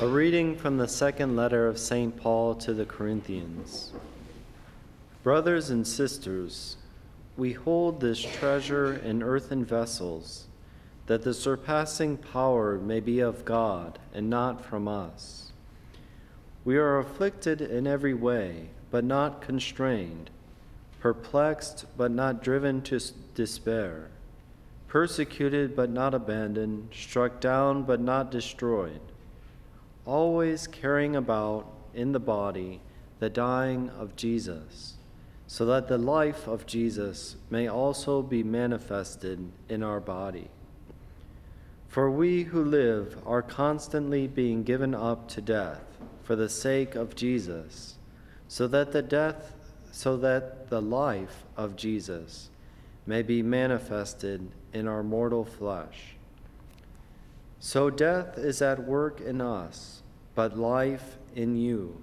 A reading from the second letter of St. Paul to the Corinthians. Brothers and sisters, we hold this treasure in earthen vessels, that the surpassing power may be of God and not from us. We are afflicted in every way, but not constrained, perplexed, but not driven to despair, persecuted, but not abandoned, struck down, but not destroyed always carrying about in the body the dying of Jesus, so that the life of Jesus may also be manifested in our body. For we who live are constantly being given up to death for the sake of Jesus, so that the death so that the life of Jesus may be manifested in our mortal flesh. So death is at work in us, but life in you.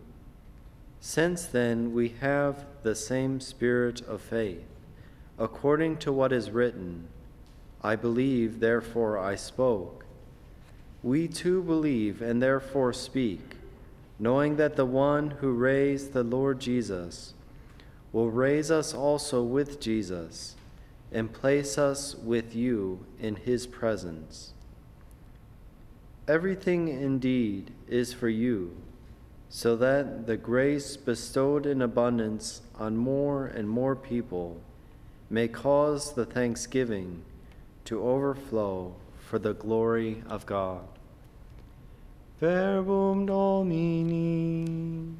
Since then we have the same spirit of faith, according to what is written, I believe, therefore I spoke. We too believe and therefore speak, knowing that the one who raised the Lord Jesus will raise us also with Jesus and place us with you in his presence. Everything indeed is for you, so that the grace bestowed in abundance on more and more people may cause the thanksgiving to overflow for the glory of God. Verbum Domini.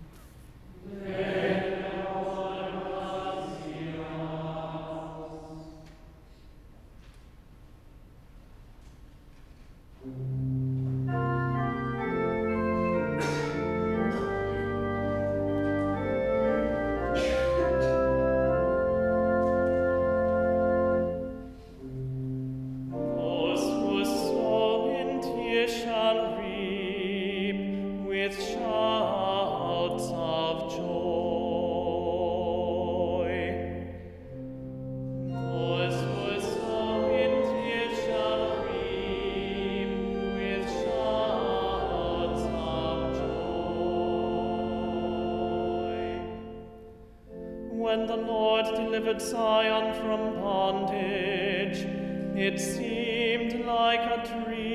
When the Lord delivered Zion from bondage, it seemed like a dream.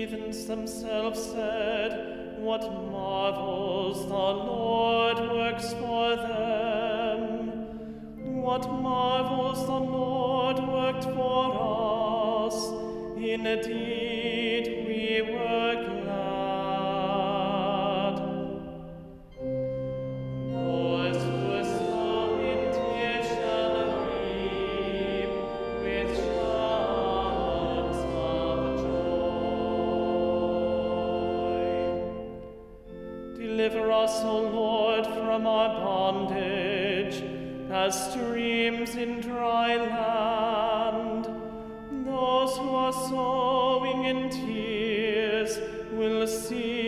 Heathens themselves said, What marvels the Lord works for them! What marvels the Lord worked for us! Indeed, we will sing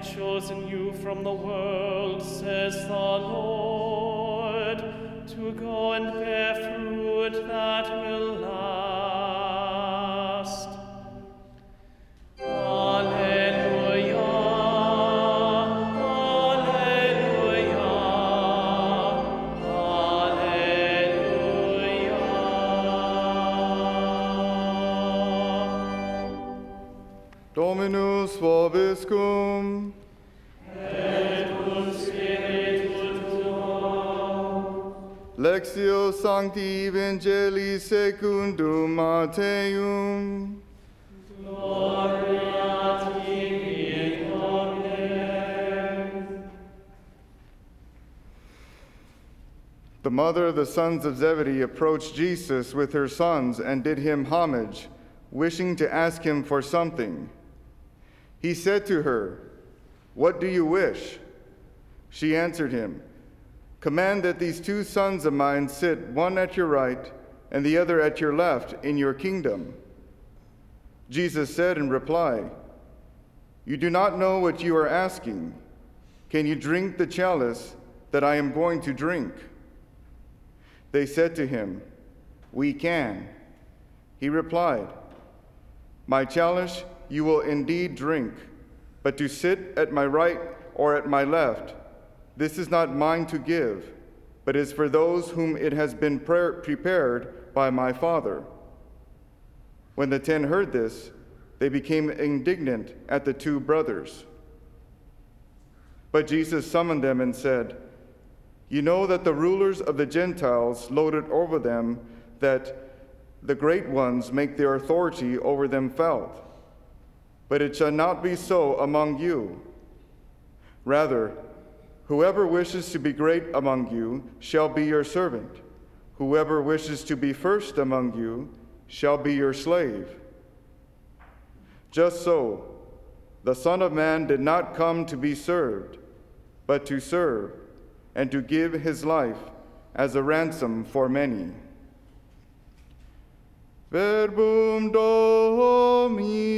have chosen you from the world, says the Lord, to go and bear fruit that will secundum Matthaeum. The mother of the sons of Zebedee approached Jesus with her sons and did him homage, wishing to ask him for something. He said to her, What do you wish? She answered him, Command that these two sons of mine sit, one at your right and the other at your left, in your kingdom. Jesus said in reply, You do not know what you are asking. Can you drink the chalice that I am going to drink? They said to him, We can. He replied, My chalice you will indeed drink, but to sit at my right or at my left, this is not mine to give, but is for those whom it has been prepared by my Father. When the ten heard this, they became indignant at the two brothers. But Jesus summoned them and said, You know that the rulers of the Gentiles lord it over them, that the great ones make their authority over them felt. But it shall not be so among you. Rather, whoever wishes to be great among you shall be your servant. Whoever wishes to be first among you shall be your slave. Just so, the Son of Man did not come to be served, but to serve, and to give his life as a ransom for many. Verbum Domini.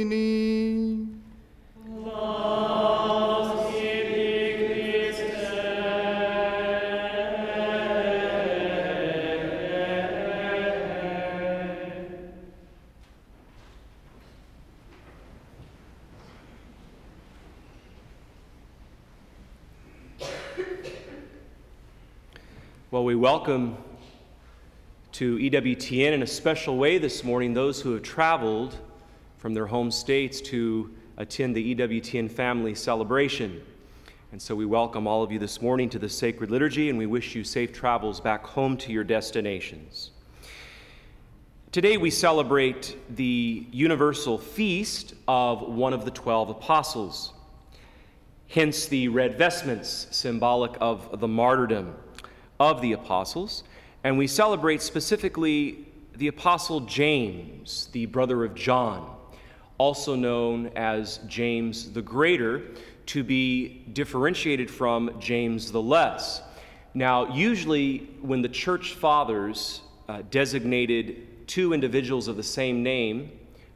Welcome to EWTN in a special way this morning those who have traveled from their home states to attend the EWTN family celebration. And so we welcome all of you this morning to the sacred liturgy and we wish you safe travels back home to your destinations. Today we celebrate the universal feast of one of the 12 apostles. Hence the red vestments, symbolic of the martyrdom of the apostles. And we celebrate specifically the apostle James, the brother of John, also known as James the Greater, to be differentiated from James the Less. Now, usually when the church fathers uh, designated two individuals of the same name,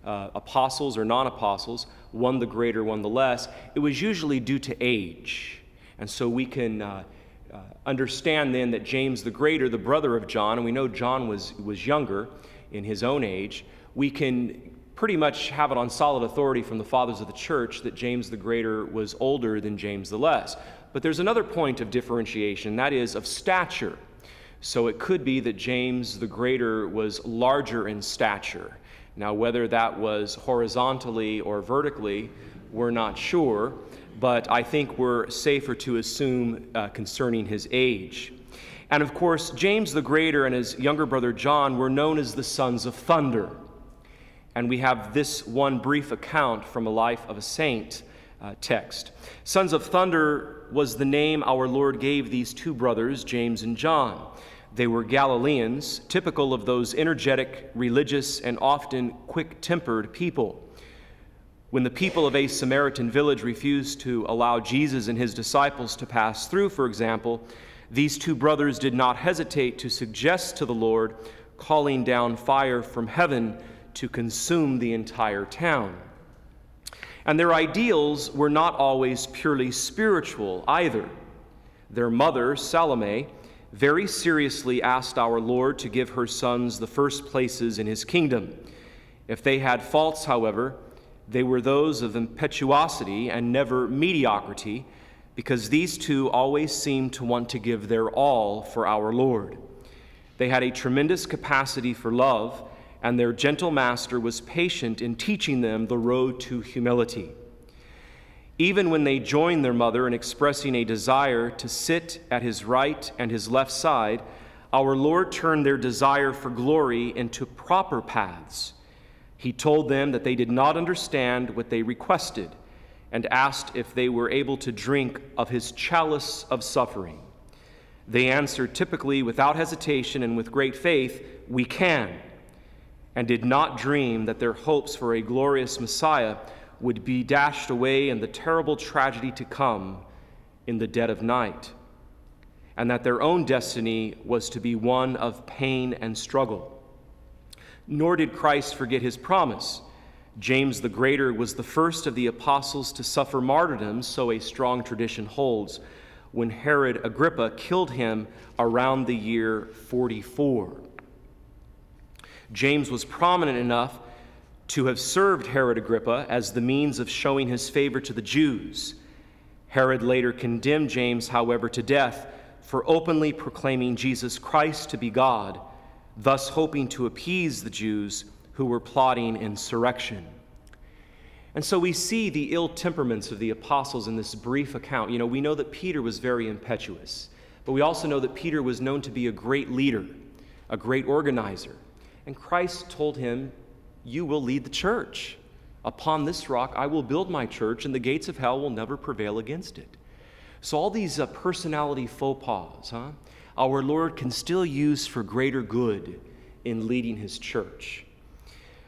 uh, apostles or non apostles, one the greater, one the less, it was usually due to age. And so we can uh, uh, understand then that James the Greater, the brother of John, and we know John was, was younger in his own age, we can pretty much have it on solid authority from the fathers of the church that James the Greater was older than James the Less. But there's another point of differentiation, that is of stature. So it could be that James the Greater was larger in stature. Now, whether that was horizontally or vertically, we're not sure, but I think we're safer to assume uh, concerning his age. And of course, James the Greater and his younger brother John were known as the sons of thunder. And we have this one brief account from a life of a saint uh, text. Sons of thunder was the name our Lord gave these two brothers, James and John. They were Galileans, typical of those energetic, religious, and often quick tempered people. When the people of a Samaritan village refused to allow Jesus and his disciples to pass through, for example, these two brothers did not hesitate to suggest to the Lord calling down fire from heaven to consume the entire town. And their ideals were not always purely spiritual either. Their mother, Salome, very seriously asked our Lord to give her sons the first places in his kingdom. If they had faults, however, they were those of impetuosity and never mediocrity, because these two always seemed to want to give their all for our Lord. They had a tremendous capacity for love, and their gentle master was patient in teaching them the road to humility. Even when they joined their mother in expressing a desire to sit at his right and his left side, our Lord turned their desire for glory into proper paths. He told them that they did not understand what they requested and asked if they were able to drink of his chalice of suffering. They answered typically without hesitation and with great faith, We can, and did not dream that their hopes for a glorious Messiah would be dashed away in the terrible tragedy to come in the dead of night, and that their own destiny was to be one of pain and struggle. Nor did Christ forget his promise. James the Greater was the first of the apostles to suffer martyrdom, so a strong tradition holds, when Herod Agrippa killed him around the year 44. James was prominent enough to have served Herod Agrippa as the means of showing his favor to the Jews. Herod later condemned James, however, to death for openly proclaiming Jesus Christ to be God, thus hoping to appease the Jews who were plotting insurrection. And so we see the ill temperaments of the apostles in this brief account. You know, we know that Peter was very impetuous, but we also know that Peter was known to be a great leader, a great organizer. And Christ told him you will lead the church. Upon this rock I will build my church, and the gates of hell will never prevail against it. So, all these uh, personality faux pas, huh, our Lord can still use for greater good in leading his church.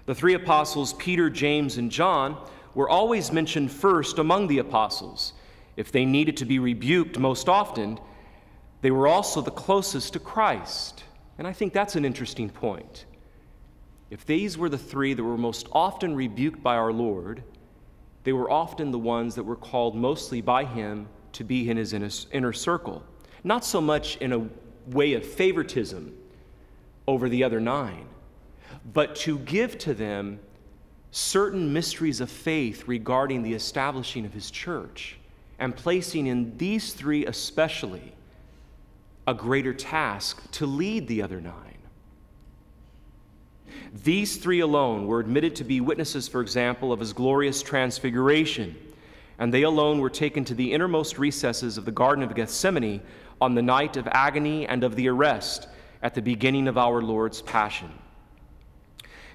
The three apostles, Peter, James, and John, were always mentioned first among the apostles. If they needed to be rebuked most often, they were also the closest to Christ. And I think that's an interesting point. If these were the three that were most often rebuked by our Lord, they were often the ones that were called mostly by him to be in his inner circle. Not so much in a way of favoritism over the other nine, but to give to them certain mysteries of faith regarding the establishing of his church and placing in these three especially a greater task to lead the other nine. These three alone were admitted to be witnesses, for example, of his glorious transfiguration, and they alone were taken to the innermost recesses of the Garden of Gethsemane on the night of agony and of the arrest at the beginning of our Lord's Passion.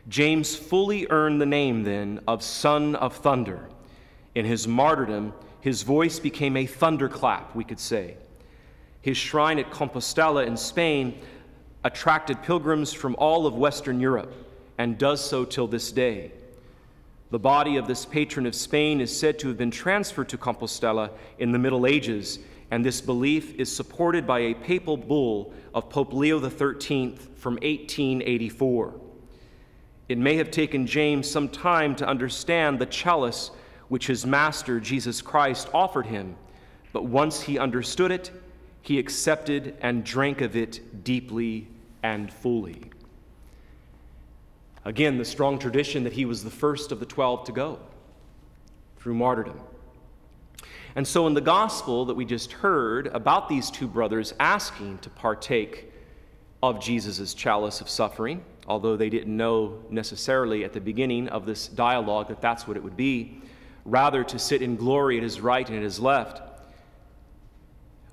James fully earned the name then of Son of Thunder. In his martyrdom, his voice became a thunderclap, we could say. His shrine at Compostela in Spain attracted pilgrims from all of Western Europe and does so till this day. The body of this patron of Spain is said to have been transferred to Compostela in the Middle Ages, and this belief is supported by a papal bull of Pope Leo XIII from 1884. It may have taken James some time to understand the chalice which his master, Jesus Christ, offered him, but once he understood it, he accepted and drank of it deeply and fully. Again, the strong tradition that he was the first of the 12 to go through martyrdom. And so, in the gospel that we just heard about these two brothers asking to partake of Jesus' chalice of suffering, although they didn't know necessarily at the beginning of this dialogue that that's what it would be, rather to sit in glory at his right and at his left,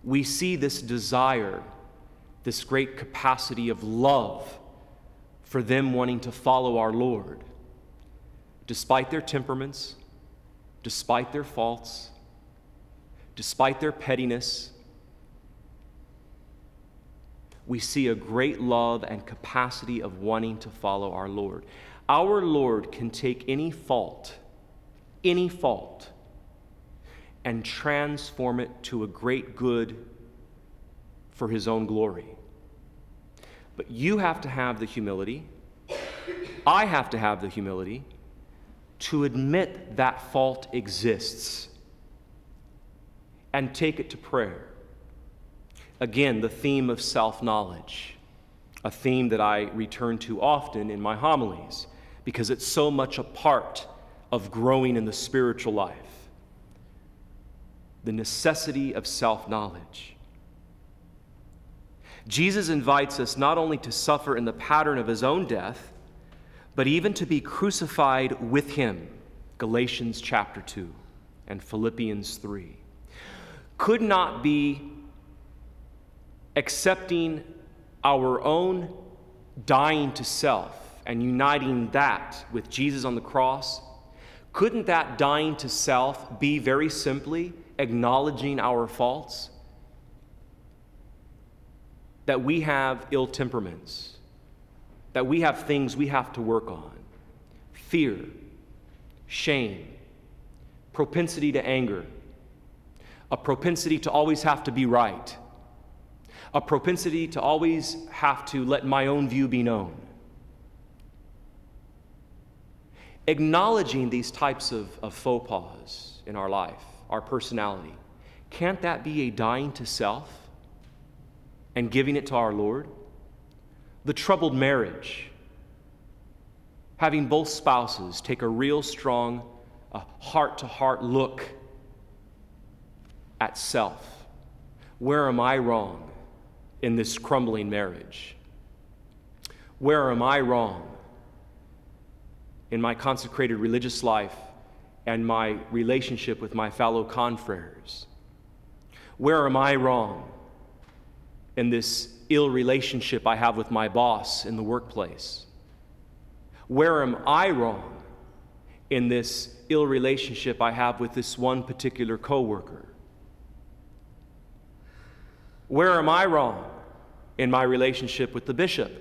we see this desire this great capacity of love for them wanting to follow our Lord, despite their temperaments, despite their faults, despite their pettiness. We see a great love and capacity of wanting to follow our Lord. Our Lord can take any fault, any fault, and transform it to a great good for his own glory. But you have to have the humility, I have to have the humility to admit that fault exists and take it to prayer. Again, the theme of self knowledge, a theme that I return to often in my homilies because it's so much a part of growing in the spiritual life. The necessity of self knowledge. Jesus invites us not only to suffer in the pattern of his own death, but even to be crucified with him. Galatians chapter 2 and Philippians 3. Could not be accepting our own dying to self and uniting that with Jesus on the cross, couldn't that dying to self be very simply acknowledging our faults? That we have ill temperaments, that we have things we have to work on fear, shame, propensity to anger, a propensity to always have to be right, a propensity to always have to let my own view be known. Acknowledging these types of, of faux pas in our life, our personality, can't that be a dying to self and giving it to our Lord? The troubled marriage, having both spouses take a real strong heart to heart look at self. Where am I wrong in this crumbling marriage? Where am I wrong in my consecrated religious life and my relationship with my fellow confreres? Where am I wrong in this ill relationship I have with my boss in the workplace? Where am I wrong in this ill relationship I have with this one particular coworker? Where am I wrong in my relationship with the bishop?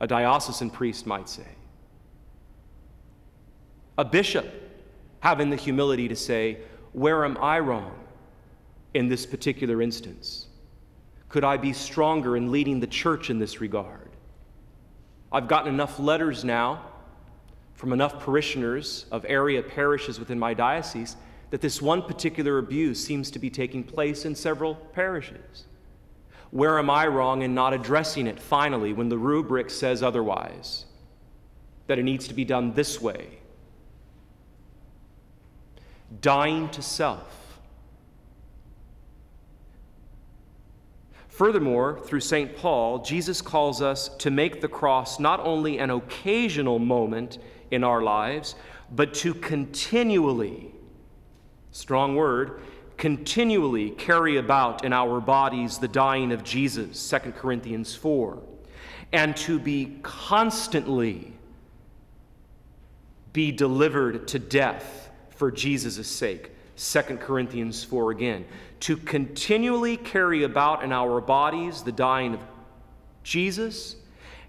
A diocesan priest might say a bishop having the humility to say, Where am I wrong in this particular instance? Could I be stronger in leading the church in this regard? I've gotten enough letters now from enough parishioners of area parishes within my diocese that this one particular abuse seems to be taking place in several parishes. Where am I wrong in not addressing it finally when the rubric says otherwise? That it needs to be done this way dying to self. Furthermore, through St. Paul, Jesus calls us to make the cross not only an occasional moment in our lives, but to continually, strong word, continually carry about in our bodies the dying of Jesus, 2 Corinthians 4, and to be constantly be delivered to death for Jesus' sake. 2 Corinthians 4 again. To continually carry about in our bodies the dying of Jesus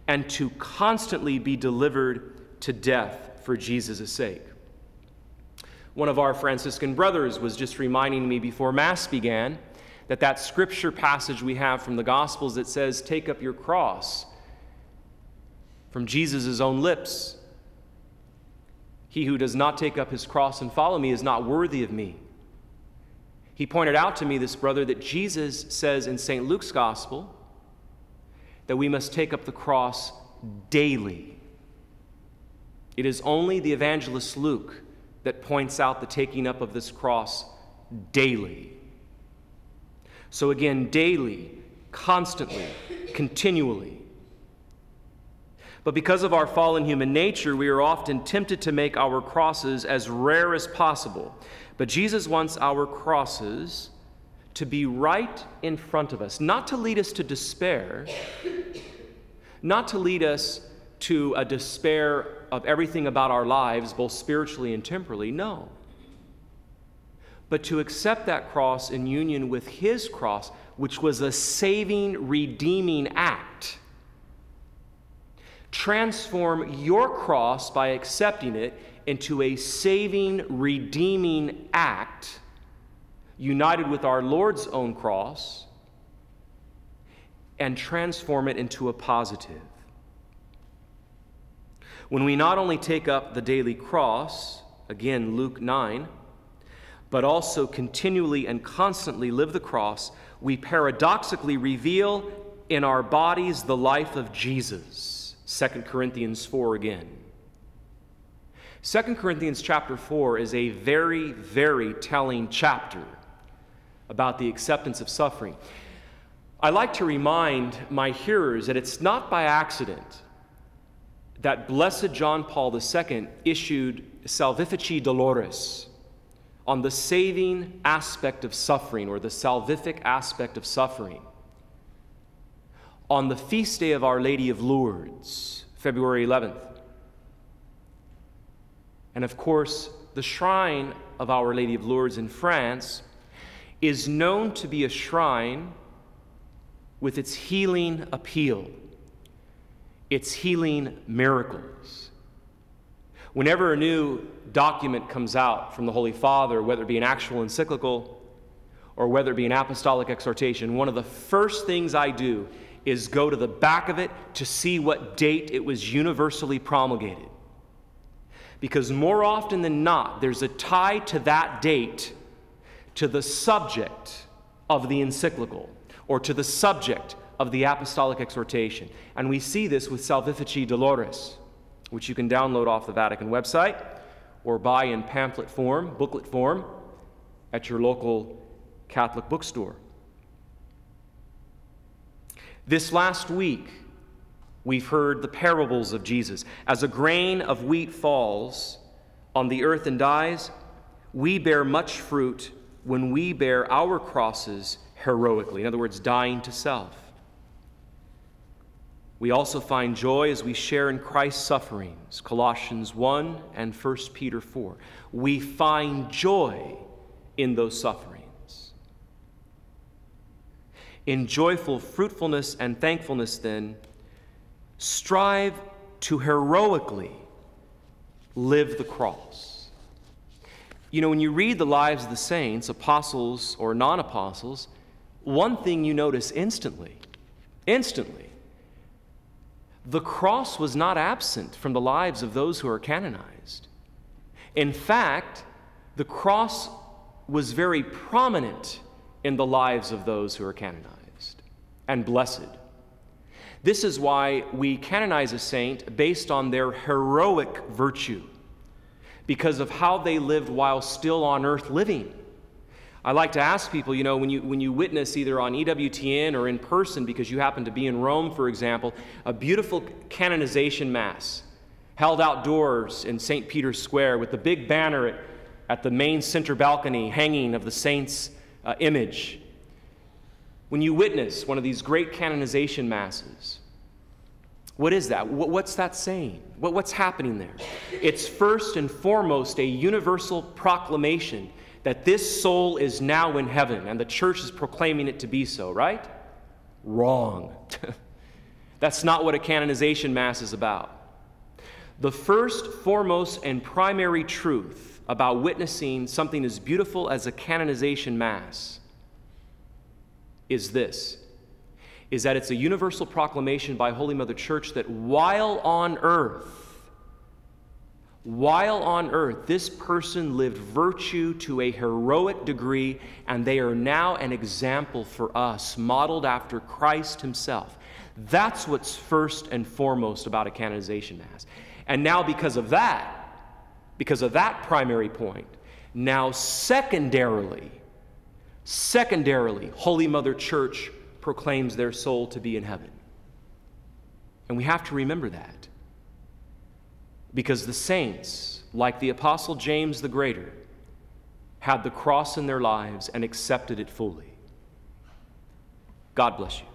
and to constantly be delivered to death for Jesus' sake. One of our Franciscan brothers was just reminding me before Mass began that that scripture passage we have from the Gospels that says, Take up your cross, from Jesus' own lips. He who does not take up his cross and follow me is not worthy of me. He pointed out to me, this brother, that Jesus says in St. Luke's gospel that we must take up the cross daily. It is only the evangelist Luke that points out the taking up of this cross daily. So, again, daily, constantly, continually. But because of our fallen human nature, we are often tempted to make our crosses as rare as possible. But Jesus wants our crosses to be right in front of us, not to lead us to despair, not to lead us to a despair of everything about our lives, both spiritually and temporally. No. But to accept that cross in union with His cross, which was a saving, redeeming act transform your cross by accepting it into a saving, redeeming act united with our Lord's own cross and transform it into a positive. When we not only take up the daily cross, again, Luke 9, but also continually and constantly live the cross, we paradoxically reveal in our bodies the life of Jesus. 2 Corinthians 4 again. 2 Corinthians chapter 4 is a very, very telling chapter about the acceptance of suffering. I like to remind my hearers that it's not by accident that blessed John Paul II issued Salvifici Doloris on the saving aspect of suffering or the salvific aspect of suffering. On the feast day of Our Lady of Lourdes, February 11th. And of course, the shrine of Our Lady of Lourdes in France is known to be a shrine with its healing appeal, its healing miracles. Whenever a new document comes out from the Holy Father, whether it be an actual encyclical or whether it be an apostolic exhortation, one of the first things I do is go to the back of it to see what date it was universally promulgated. Because more often than not, there's a tie to that date to the subject of the encyclical or to the subject of the apostolic exhortation. And we see this with Salvifici Doloris which you can download off the Vatican website or buy in pamphlet form, booklet form, at your local Catholic bookstore. This last week, we've heard the parables of Jesus. As a grain of wheat falls on the earth and dies, we bear much fruit when we bear our crosses heroically. In other words, dying to self. We also find joy as we share in Christ's sufferings, Colossians 1 and 1 Peter 4. We find joy in those sufferings. In joyful fruitfulness and thankfulness, then, strive to heroically live the cross. You know, when you read the lives of the saints, apostles or non apostles, one thing you notice instantly, instantly, the cross was not absent from the lives of those who are canonized. In fact, the cross was very prominent in the lives of those who are canonized and blessed. This is why we canonize a saint based on their heroic virtue, because of how they lived while still on earth living. I like to ask people, you know, when you, when you witness either on EWTN or in person, because you happen to be in Rome, for example, a beautiful canonization mass held outdoors in St. Peter's Square with the big banner at, at the main center balcony hanging of the saint's uh, image. When you witness one of these great canonization masses, what is that? What's that saying? What's happening there? It's first and foremost a universal proclamation that this soul is now in heaven, and the church is proclaiming it to be so, right? Wrong. That's not what a canonization mass is about. The first, foremost, and primary truth about witnessing something as beautiful as a canonization mass is this is that it's a universal proclamation by Holy Mother Church that while on earth while on earth, this person lived virtue to a heroic degree, and they are now an example for us, modeled after Christ Himself. That's what's first and foremost about a canonization Mass. And now, because of that, because of that primary point, now secondarily, secondarily, Holy Mother Church proclaims their soul to be in heaven. And we have to remember that. Because the saints, like the Apostle James the Greater, had the cross in their lives and accepted it fully. God bless you.